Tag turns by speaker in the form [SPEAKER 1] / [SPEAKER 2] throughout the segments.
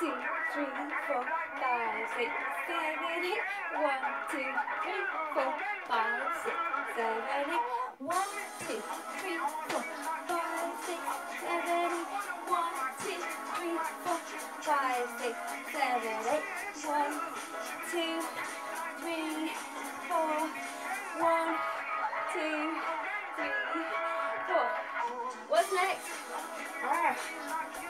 [SPEAKER 1] two, three, four, five, six, seven, eight. One, two, three, four, five, six, seven, eight. One, two, three, four, five, six, seven, eight. One, two, three, four, five, six, seven, eight. One, two, three, four. One, two, three, four. What's next? Ah.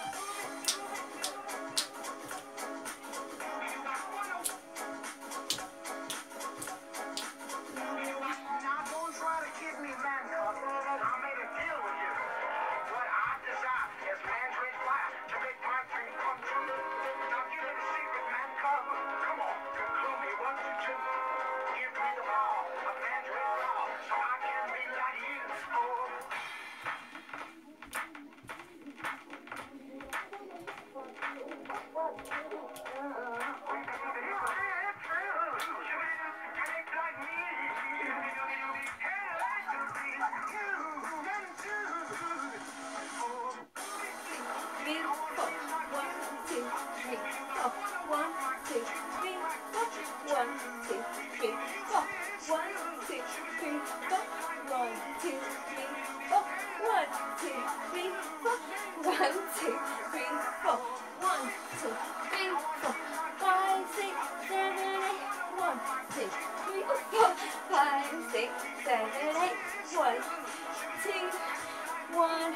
[SPEAKER 1] Three, four. One, two, three, four. One, two, three, four. One, two, three, four. One, two, three, four. One, two, three, four. Five, six, seven, eight. One, two, three, four. Five, six, seven, eight. One, two, one,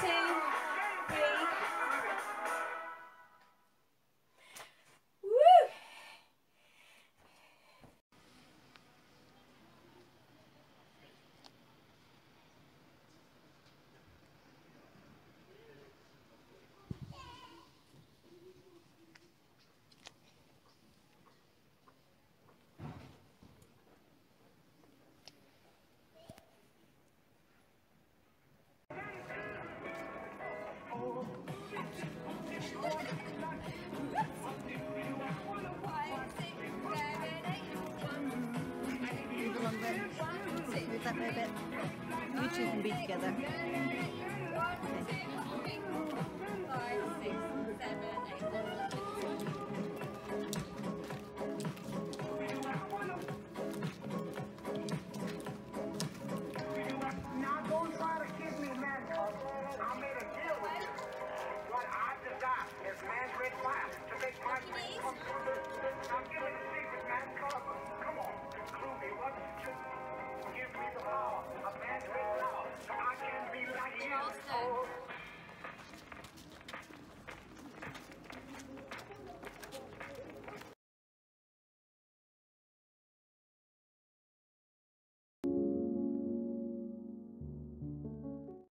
[SPEAKER 2] to A bit. You two can be together.